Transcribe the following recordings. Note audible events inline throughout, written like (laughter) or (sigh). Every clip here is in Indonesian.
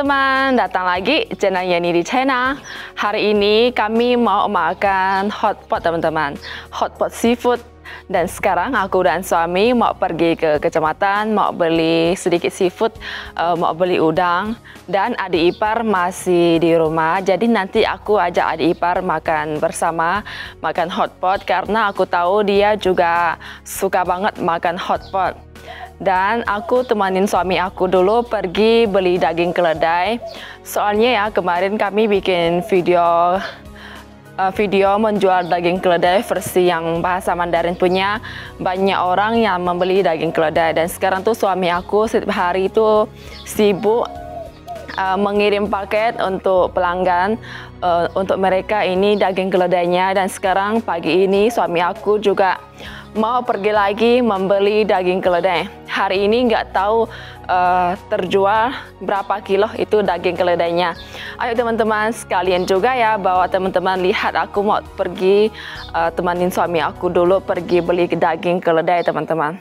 teman-teman, datang lagi channel Yani di China. Hari ini kami mau makan hotpot teman-teman, hotpot seafood. Dan sekarang aku dan suami mau pergi ke kecamatan, mau beli sedikit seafood, uh, mau beli udang. Dan adik ipar masih di rumah, jadi nanti aku ajak adik ipar makan bersama, makan hotpot karena aku tahu dia juga suka banget makan hotpot. Dan aku temanin suami aku dulu pergi beli daging keledai. Soalnya ya kemarin kami bikin video uh, video menjual daging keledai versi yang bahasa Mandarin punya. Banyak orang yang membeli daging keledai. Dan sekarang tuh suami aku setiap hari itu sibuk uh, mengirim paket untuk pelanggan uh, untuk mereka ini daging keledainya. Dan sekarang pagi ini suami aku juga mau pergi lagi membeli daging keledai. Hari ini nggak tahu uh, terjual berapa kilo itu daging keledainya. Ayo teman-teman sekalian juga ya bawa teman-teman lihat aku mau pergi uh, temanin suami aku dulu pergi beli daging keledai teman-teman.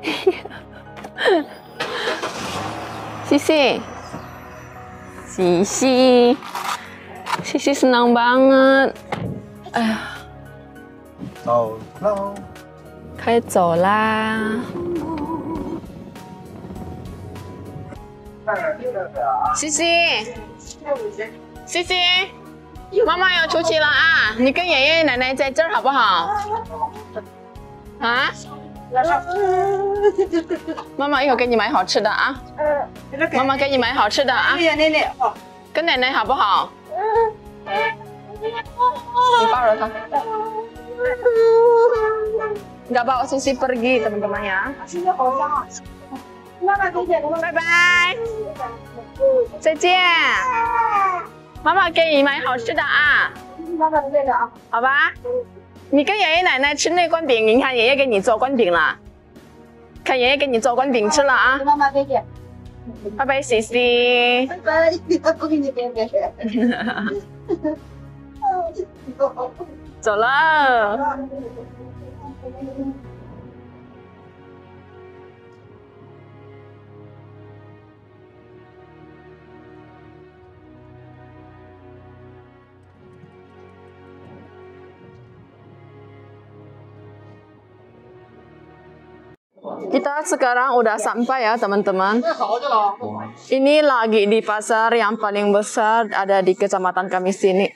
(laughs) Sisi, Sisi, Sisi senang banget. Uh, 走喽！可以走啦。西西，西西，妈妈要出去了啊！你跟爷爷奶奶在这儿好不好？啊？妈妈一会儿给你买好吃的啊！妈妈给你买好吃的啊！跟奶奶好不好？你抱着他。Nggak bawa Sisi pergi teman-teman ya. Bye bye，再见。妈妈给你买好吃的啊，好吧？你跟爷爷奶奶吃那关饼，你看爷爷给你做关饼了，看爷爷给你做关饼吃了啊。妈妈再见。拜拜，Sisi。拜拜，不给你点点。走了。Kita sekarang udah sampai ya teman-teman. Ini lagi di pasar yang paling besar ada di kecamatan kami sini.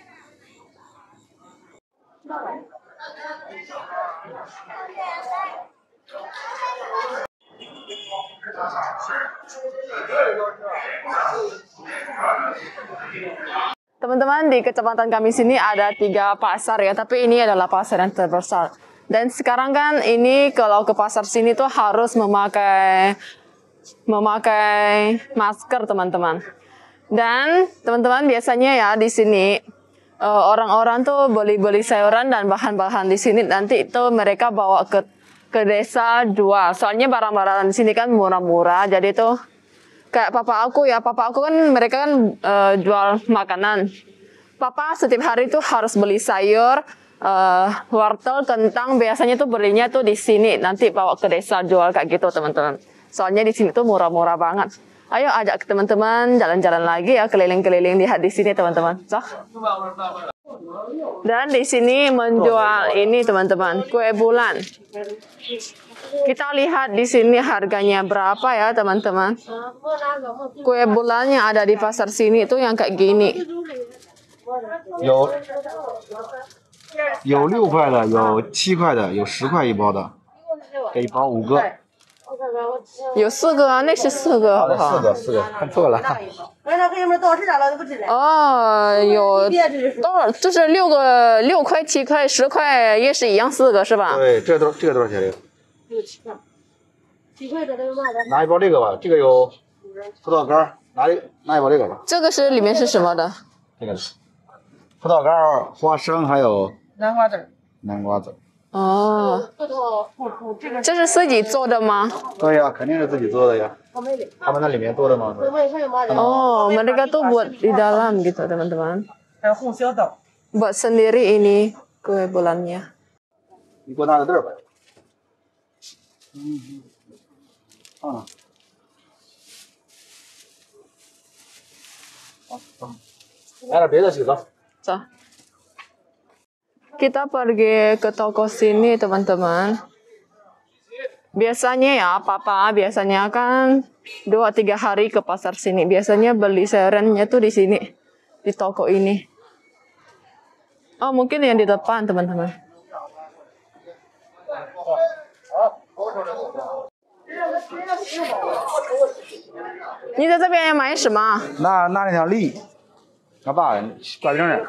Teman-teman di kecamatan kami sini ada tiga pasar ya, tapi ini adalah pasar yang terbesar. Dan sekarang kan ini kalau ke pasar sini tuh harus memakai memakai masker teman-teman. Dan teman-teman biasanya ya di sini eh, orang-orang uh, tuh beli-beli sayuran dan bahan-bahan di sini nanti itu mereka bawa ke ke desa jual. Soalnya barang-barang di sini kan murah-murah, jadi tuh kayak papa aku ya papa aku kan mereka kan uh, jual makanan papa setiap hari tuh harus beli sayur uh, wortel kentang biasanya tuh belinya tuh di sini nanti bawa ke desa jual kayak gitu teman-teman soalnya di sini tuh murah-murah banget ayo ajak teman-teman jalan-jalan lagi ya keliling-keliling lihat di sini teman-teman so. dan di sini menjual ini teman-teman kue bulan kita lihat di sini harganya berapa ya teman-teman. Kue bulan yang ada di pasar sini itu yang kayak gini. 有有六块的，有七块的，有十块一包的，这一包五个。有四个啊，那是四个，好不好？四个，四个，看错了。哦，有多少？就是六个，六块、七块、十块也是一样，四个是吧？对，这多这个多少钱？这个六七块，七块的都卖了？拿一包这个吧，这个有葡萄干，拿一拿一包这个吧。这个是里面是什么的？这个是葡萄干、花生还有南瓜籽。南瓜籽。哦。这是自己做的吗？对呀，肯定是自己做的呀。他们那里面做的吗？Oh, mereka tuh buat di dalam gitu teman-teman. 还有红小豆。Buat sendiri ini kue bulannya. 你给我拿个袋儿吧。嗯嗯。 放了。 来点别的几个。 So. Kita pergi ke toko sini teman-teman. Biasanya ya papa biasanya kan dua tiga hari ke pasar sini. Biasanya beli sayurannya tuh di sini di toko ini. Oh mungkin yang di depan teman-teman. Ni 在这边要买什么？那那那条梨， 俺爸拐不正的，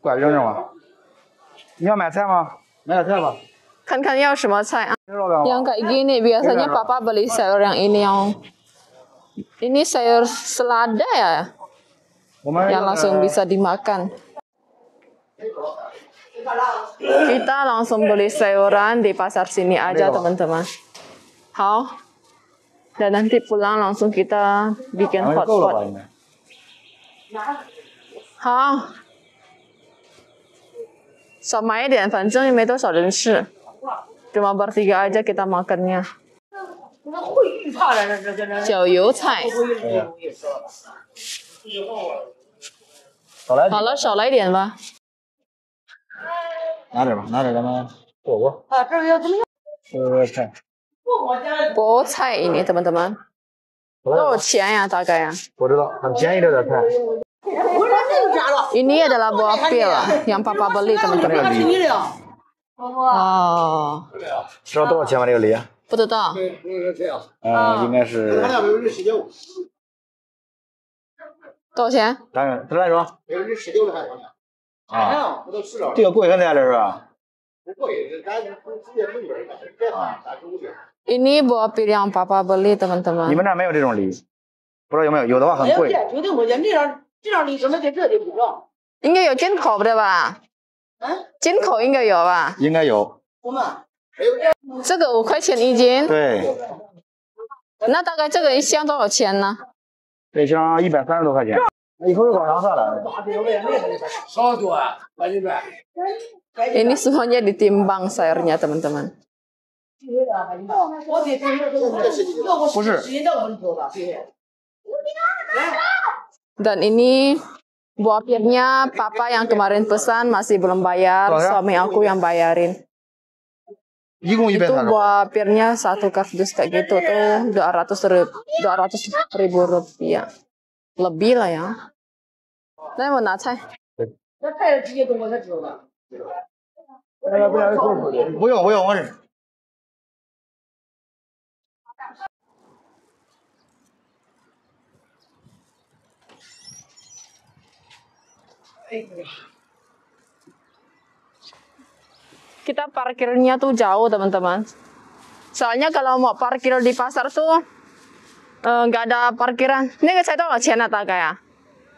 拐不正的吗？你要买菜吗？买点菜吧。看看要什么菜啊？知道了 Yang kayak gini biasanya papa beli sayur yang ini yang ini sayur selada ya 我们 yang langsung bisa dimakan. Kita langsung beli sayuran di pasar sini aja teman-teman. Hao. Dan nanti pulang langsung kita bikin 咱们 好，少买一点，反正也没多少人吃，cuma bertiga aja kita makannya. 那会预怕的这这这这。韭油菜，少来几好了，少来一点吧。拿点吧，拿点咱们火锅。啊，这个要怎么样？呃，菜。菠菜 ini teman-teman. 多少钱呀？大概呀？不知道，很便宜这点菜。你那也得了吧，别了，杨巴巴不累，他们他们俩离。哦，知道多少钱吗？这个梨啊，不知道。嗯，应该是。多少钱？大概，大概说。这个贵很，这样是吧？不贵，这咱直接问你吧，这这啊，三十五。这。你那不，别让巴巴不累，他们他们。你们那没有这种梨。不知道有没有？有的话，好像。这样的什么在这里。应该有进口的吧？嗯，进口应该有吧？应该有。我们这个五块钱一斤，对，那大概这个一箱多少钱呢？这箱一百三十多块钱。一口就往上算了。少多啊，百斤百。Ini semuanya ditimbang sayurnya teman-teman. 我得这个这个，要不不是时间到我们走了，对。Dan ini buah pirnya papa yang kemarin pesan masih belum bayar, Oh, ya? suami aku yang bayarin. 一共一百 Itu 三十。 buah pirnya satu kardus kayak gitu tuh 200 ribu, 200 ribu rupiah. Lebih lah ya. Nah, mau nak cai. 那菜直接跟我才知道的。不用不用，我 Kita parkirnya tuh jauh teman-teman. Soalnya kalau mau parkir di pasar tuh eh, nggak ada parkiran. Ini saya tahu 钱啊大概啊？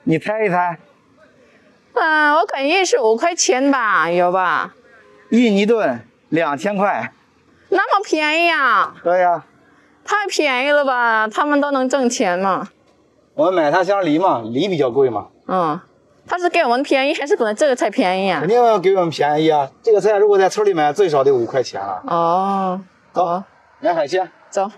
你猜一猜，嗯，我感觉是五块钱吧，有吧？印尼盾两千块。那么便宜啊，对呀，太便宜了吧？他们都能挣钱嘛？我们买它箱梨嘛，梨比较贵嘛，嗯，他是给我们便宜，还是本来这个菜便宜啊肯？定要给我们便宜啊。这个菜如果在村里买，最少得五块钱了。哦，走，买海鲜。走。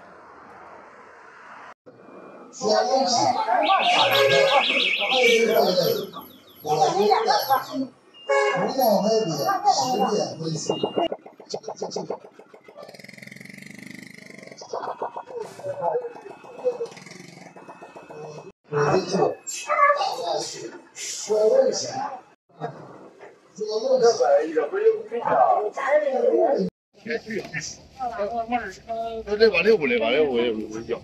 那这把六不来，把六我也我也叫。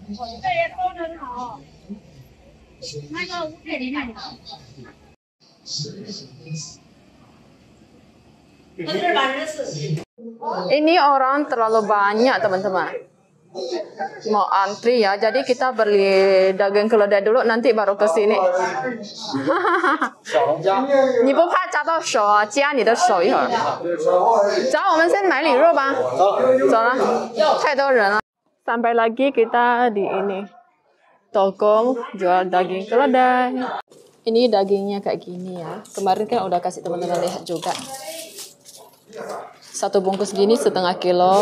Ini orang terlalu banyak teman-teman. mau antri ya. Jadi kita beli daging keledai dulu nanti baru ke sini. (laughs) Ni bu pa jia dao shou jia ni de shou yi. Zao, wo men mai li ba. Zao. Tai ren. Sampai lagi kita di ini. Toko jual daging keledai. Ini dagingnya kayak gini ya. Kemarin kan udah kasih teman-teman lihat juga. Satu bungkus gini setengah kilo.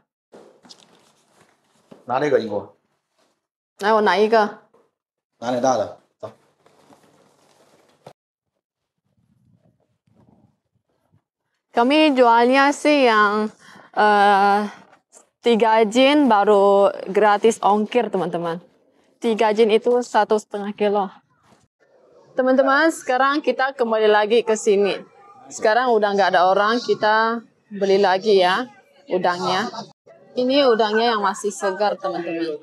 拿这个一给我，来，我拿一个。拿点大的，走。 Kami jualnya sih yang eh, tiga jin baru gratis ongkir teman-teman. Tiga jin itu satu setengah kilo. Teman-teman, sekarang kita kembali lagi ke sini. Sekarang udah nggak ada orang, kita beli lagi ya udangnya. Ini udangnya yang masih segar teman-teman.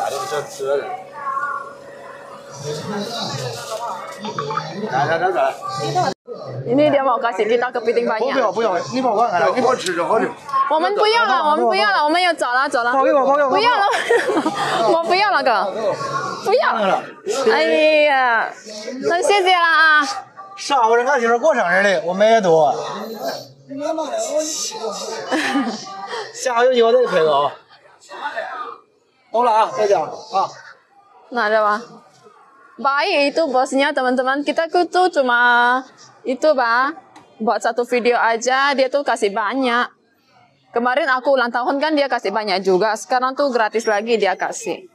俩都是这吃的。来来来来， Ini dia mau kasih kita kepiting 不 banyak. 要不要，你帮我看看，你帮我吃着好吃。我们不要了，我们不要了，我们要走了，走了。跑给我，跑给我，不要了，我不要那个，不要。了。哎呀，那谢谢了啊。 上回人看媳妇过生日的，我没多。下回有机会再拍个啊。懂了啊，再见啊。 Nah, ada apa? Baik itu bosnya teman-teman. Kita tuh cuma itu bah buat satu video aja dia tuh kasih banyak. Kemarin aku ulang tahun kan dia kasih banyak juga. Sekarang tuh gratis lagi dia kasih.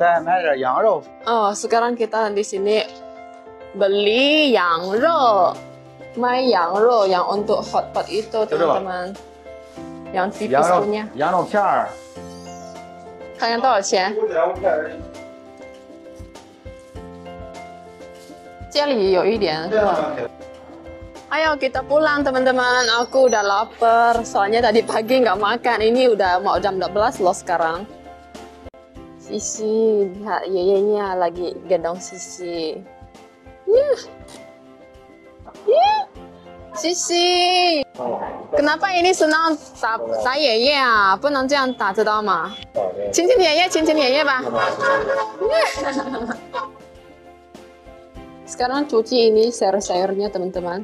Saya 买点羊肉， Oh, sekarang kita di sini beli yang ro. Mai yang ro yang untuk hotpot itu teman-teman. Yang tipis 羊肉 punya. 羊肉片儿，看看多少钱？家里有一点。Ayo kita pulang teman-teman. Aku udah lapar. Soalnya tadi pagi nggak makan. Ini udah mau jam 12 loh sekarang. Sisi, lihat yeyenya lagi gendong Sisi. Ya. Ya. Sisi. Kenapa ini senang 打打爷爷啊？不能这样打，知道吗？亲亲爷爷，亲亲爷爷吧。Sekarang cuci ini sayur-sayurnya teman-teman.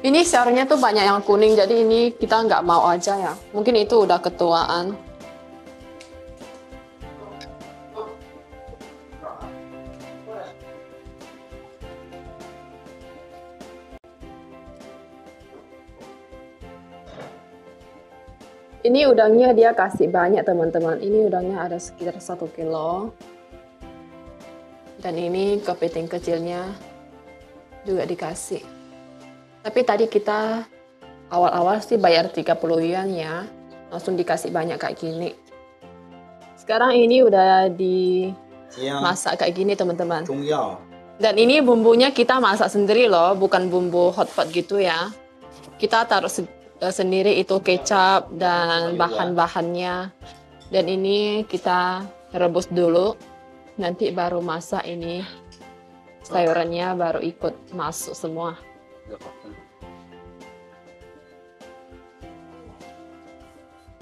Ini sayurnya tuh banyak yang kuning, jadi ini kita nggak mau aja ya. Mungkin itu udah ketuaan. Ini udangnya dia kasih banyak teman-teman. Ini udangnya ada sekitar satu kilo. Dan ini kepiting kecilnya juga dikasih. Tapi tadi kita awal-awal sih bayar 30 yuan ya. Langsung dikasih banyak kayak gini. Sekarang ini udah di iya. masak kayak gini teman-teman. Iya. Dan ini bumbunya kita masak sendiri loh, bukan bumbu hotpot gitu ya. Kita taruh sendiri itu kecap dan bahan-bahannya. Dan ini kita rebus dulu, nanti baru masak ini sayurannya baru ikut masuk semua.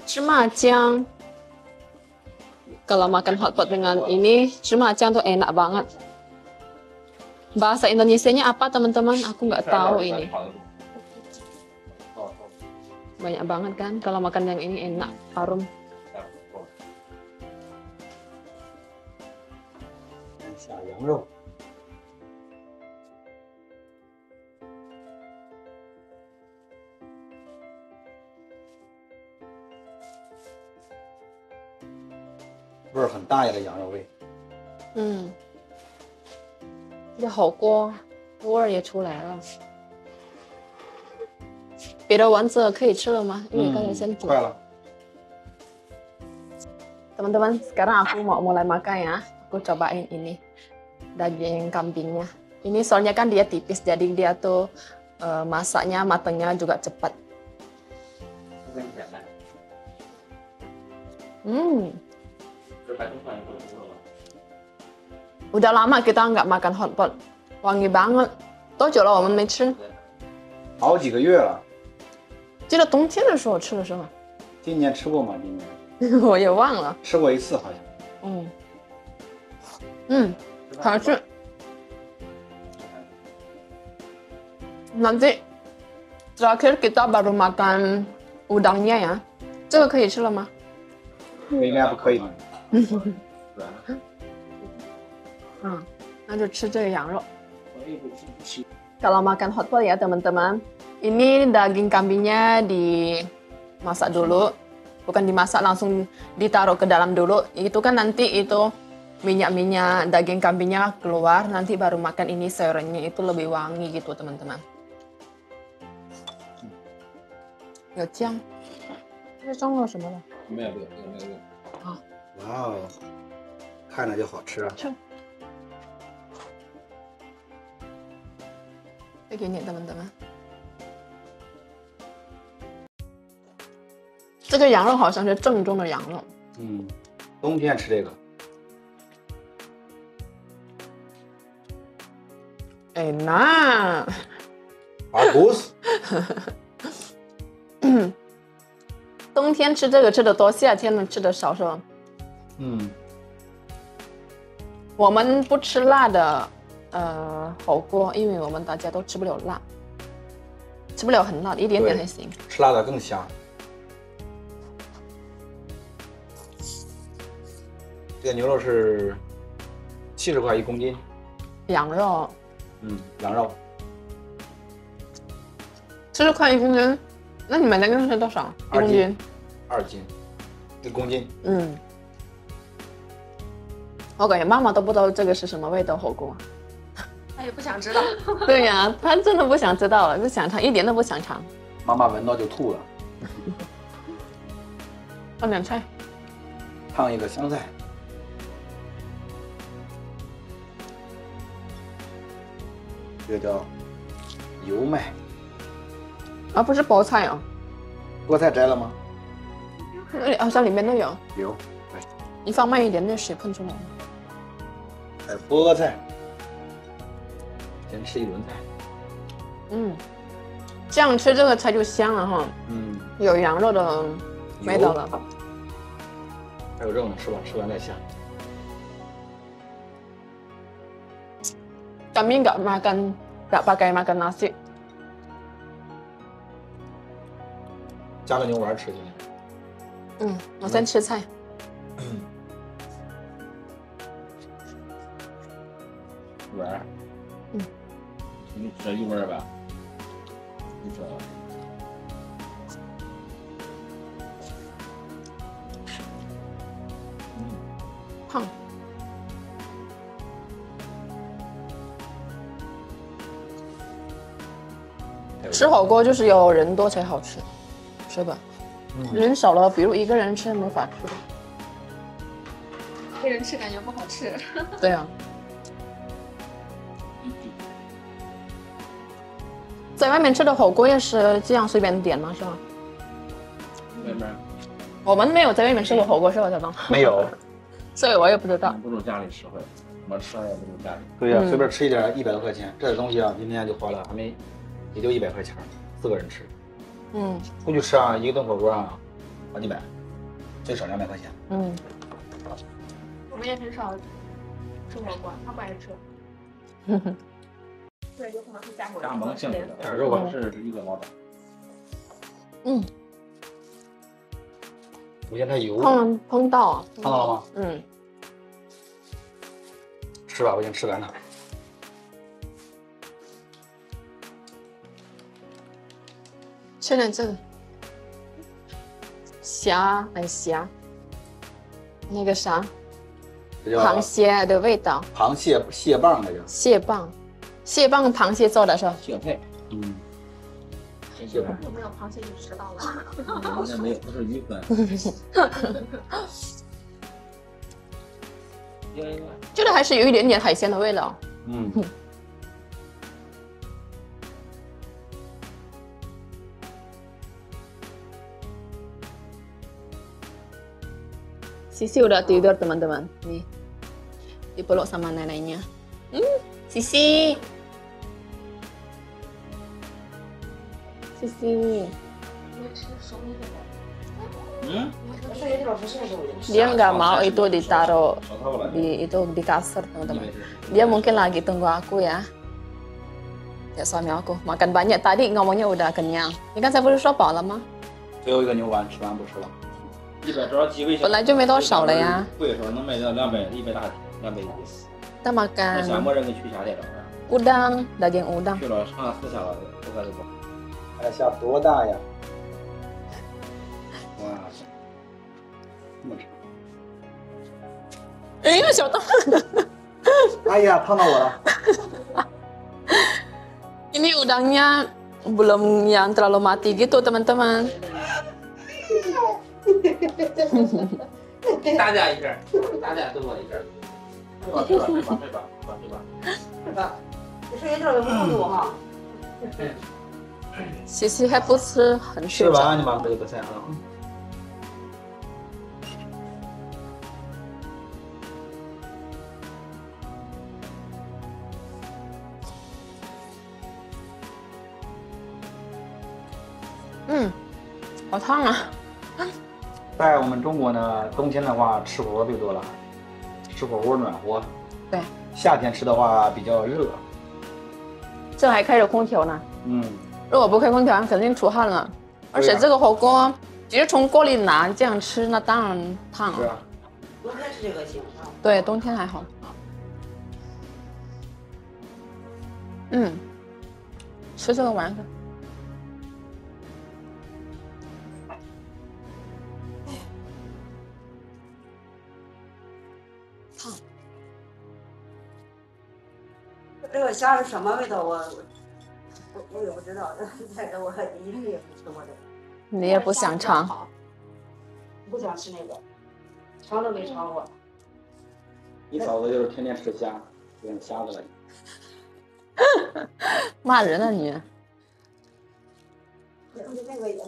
Cemacang. Kalau makan hotpot dengan ini, cemacang tuh enak banget. Bahasa Indonesianya apa teman-teman? Aku nggak tahu ini Banyak banget kan? Kalau makan yang ini enak, harum. 下羊肉。味儿很大呀，这羊肉味。嗯，这火锅味儿也出来了。 别的丸子可以吃了吗？因为刚才先煮。快了。 Teman-teman, sekarang aku mau mulai makan ya. Aku cobain ini daging kambingnya. Ini soalnya kan dia tipis, jadi dia tuh eh, masaknya matangnya juga cepat. Hmm, udah lama kita nggak makan hotpot, wangi banget. 多久了我们没吃？好几个月了， 记得冬天的时候吃的是吗？今年吃过吗？今年我也忘了。吃过一次好像。嗯，嗯，好吃。Nanti terakhir kita baru makan udangnya ya. 这个可以吃了吗？应该不可以吧？嗯，那就吃这个羊肉。Kalau makan hotpot ya teman-teman, ini daging kambingnya dimasak dulu, bukan dimasak langsung ditaruh ke dalam dulu. Itu kan nanti itu minyak-minyak daging kambingnya keluar, nanti baru makan ini sayurannya itu lebih wangi gitu teman-teman. 有姜，这装了什么了？没有这个，这个没有这个。哇哦，看着就好吃啊！再给你teman-teman。 这个羊肉好像是正宗的羊肉，嗯，冬天吃这个，哎那，(laughs) bagus。(coughs) 冬天吃这个吃的多，夏天呢吃的少是吧？嗯，我们不吃辣的，呃，火锅，因为我们大家都吃不了辣，吃不了很辣，一点点还行。吃辣的更香。这个牛肉是七十块一公斤，羊肉嗯，羊肉七十块一公斤，那你们那个是多少？一二斤公斤？二斤，一公斤。嗯，我感觉妈妈都不知道这个是什么味道火锅。(laughs) 他也不想知道。(laughs) 对呀、她真的不想知道了，不想尝，一点都不想尝。妈妈闻到就吐了。(laughs) 放点菜，烫一个香菜，这个叫油麦。啊不是菠菜啊。菠菜摘了吗？那里好像里面都有，有。你放慢一点，那水喷出来了。哎，菠菜。先吃一轮菜。嗯，这样吃这个菜就香了哈，嗯，有羊肉的味道了。还有肉呢，吃吧，吃完再下。Kami nggak makan, nggak pakai makan nasi. 加个牛丸吃。嗯，我先吃菜。鱼儿。嗯。你吃一吧。你说。胖。吃火锅就是有人多才好吃，是吧？人少了，比如一个人吃没法吃。一个人吃感觉不好吃。对啊，(laughs) 在外面吃的火锅也是这样随便点吗？是吧？外面我们没有在外面吃过火锅，是吧，小东？没有。(laughs) 所以我也不知道。不如家里实惠，怎么吃也不如家里。对呀、嗯随便吃一点一百多块钱，这东西啊，今天就花了还没，也就一百块钱，四个人吃，嗯出去吃啊，一个顿火锅啊，好几百，最少两百块钱。嗯，我们也很少吃火锅，他不爱吃。(laughs) 对，有可能是加盟加盟性质的，点肉吧是一个老板。嗯，我现在油，碰碰到啊，看到了吗？嗯，吃吧，我已经吃完了。吃点这个虾，很虾，那个啥，螃蟹的味道，螃蟹蟹棒，那叫。蟹棒，蟹棒螃蟹做的是吧？蟹配，嗯，蟹配。有没有螃蟹就吃到了。那没有，不是鱼粉。应该应该。觉得还是有一点点海鲜的味道。嗯 (laughs) ，Sisi udah tidur teman-teman. Nih, dipeluk sama neneknya. Hmm, Sisi. Sisi. 嗯，数学老师现在是我的。 Dia nggak mau itu ditaruh di itu di kasur teman-teman. Dia mungkin lagi tunggu aku ya. Ya suami aku makan banyak tadi ngomongnya udah kenyang. Ini kan saya beri说饱了吗？最后一个牛丸吃完不吃了。 一百多几位小。本来就没多少了呀。贵的时候能卖到两百一百大两百一。 Kita 那小 makan 磨人给去虾店了， udang, daging udang. 去了上了四下了，不可能不。哎，虾多大呀？哇，这么长！哎呀，小东，哎呀，烫到我了！ ini udangnya belum yang terlalu mati gitu teman-teman. 大家一份，大家都我一份。对吧？对吧？对吧？对吧？对吧？是吧？你数学这个不控制我哈。西西还不吃，很。吃完你把这个菜啊。嗯，好烫啊！在我们中国呢，冬天的话吃火锅最多了，吃火锅暖和。对。夏天吃的话比较热。这还开着空调呢。嗯。如果不开空调，肯定出汗了。而且这个火锅直接从锅里拿这样吃，那当然烫了。是啊。冬天吃这个行啊。对，冬天还好。嗯，吃这个丸子。烫。这个虾是什么味道？我我我也不知道，再 (laughs) 给我一个也不吃过的。你也不想尝？不想吃那个，尝都没尝过。你嫂子就是天天吃虾，变成瞎子了。(laughs) 骂人啊你！那个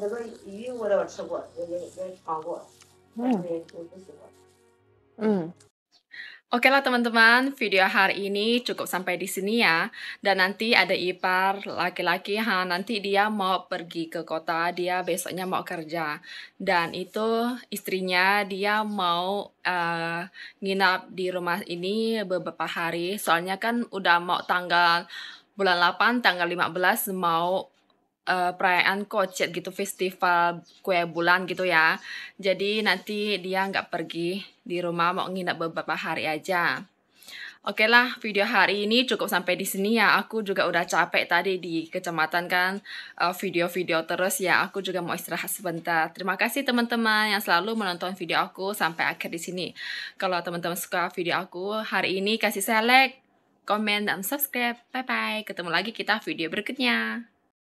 那个鱼我倒是吃过，也也也尝过，但是也不喜欢。Hmm. Oke lah teman-teman, video hari ini cukup sampai di sini ya. Dan nanti ada ipar laki-laki, ha, nanti dia mau pergi ke kota, dia besoknya mau kerja. Dan itu istrinya dia mau uh, nginap di rumah ini beberapa hari. Soalnya kan udah mau tanggal bulan 8, tanggal 15 mau uh, perayaan kocet gitu festival kue bulan gitu ya jadi nanti dia nggak pergi di rumah mau nginep beberapa hari aja Oke lah, video hari ini cukup sampai di sini ya. Aku juga udah capek tadi di kecamatan kan video-video uh, terus ya. Aku juga mau istirahat sebentar. Terima kasih teman-teman yang selalu menonton video aku sampai akhir di sini. Kalau teman-teman suka video aku hari ini kasih saya like, komen dan subscribe. Bye bye. Ketemu lagi kita video berikutnya.